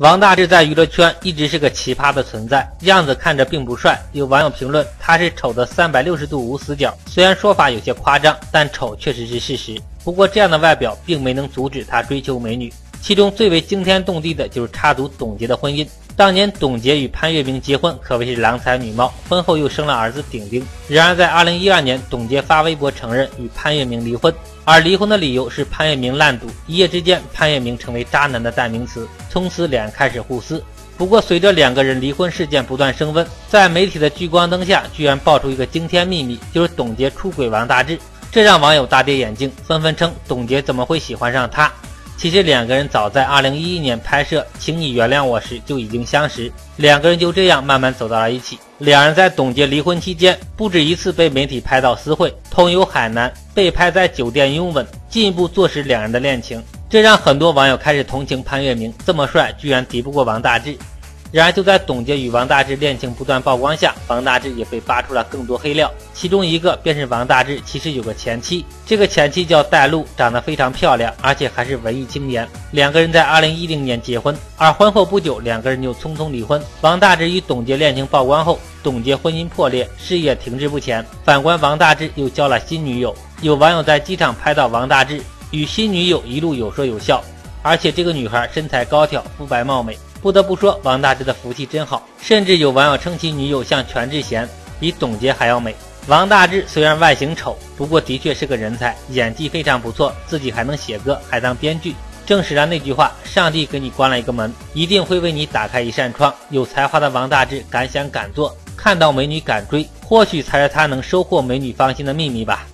王大治在娱乐圈一直是个奇葩的存在，样子看着并不帅。有网友评论他是丑的三百六十度无死角，虽然说法有些夸张，但丑确实是事实。不过这样的外表并没能阻止他追求美女，其中最为惊天动地的就是插足董洁的婚姻。当年董洁与潘粤明结婚可谓是郎才女貌，婚后又生了儿子顶顶。然而在二零一二年，董洁发微博承认与潘粤明离婚。而离婚的理由是潘粤明烂赌，一夜之间潘粤明成为渣男的代名词，从此两人开始互撕。不过随着两个人离婚事件不断升温，在媒体的聚光灯下，居然爆出一个惊天秘密，就是董洁出轨王大治，这让网友大跌眼镜，纷纷称董洁怎么会喜欢上他？其实两个人早在2011年拍摄《请你原谅我》时就已经相识，两个人就这样慢慢走到了一起。两人在董洁离婚期间不止一次被媒体拍到私会，通游海南，被拍在酒店拥吻，进一步坐实两人的恋情。这让很多网友开始同情潘粤明，这么帅居然敌不过王大治。然而，就在董洁与王大治恋情不断曝光下，王大治也被扒出了更多黑料。其中一个便是王大治其实有个前妻，这个前妻叫戴璐，长得非常漂亮，而且还是文艺青年。两个人在2010年结婚，而婚后不久，两个人就匆匆离婚。王大治与董洁恋情曝光后，董洁婚姻破裂，事业停滞不前。反观王大治又交了新女友，有网友在机场拍到王大治与新女友一路有说有笑，而且这个女孩身材高挑，肤白貌美。不得不说，王大治的福气真好，甚至有网友称其女友像全智贤，比董洁还要美。王大治虽然外形丑，不过的确是个人才，演技非常不错，自己还能写歌，还当编剧，证实了那句话：上帝给你关了一个门，一定会为你打开一扇窗。有才华的王大治敢想敢做，看到美女敢追，或许才是他能收获美女芳心的秘密吧。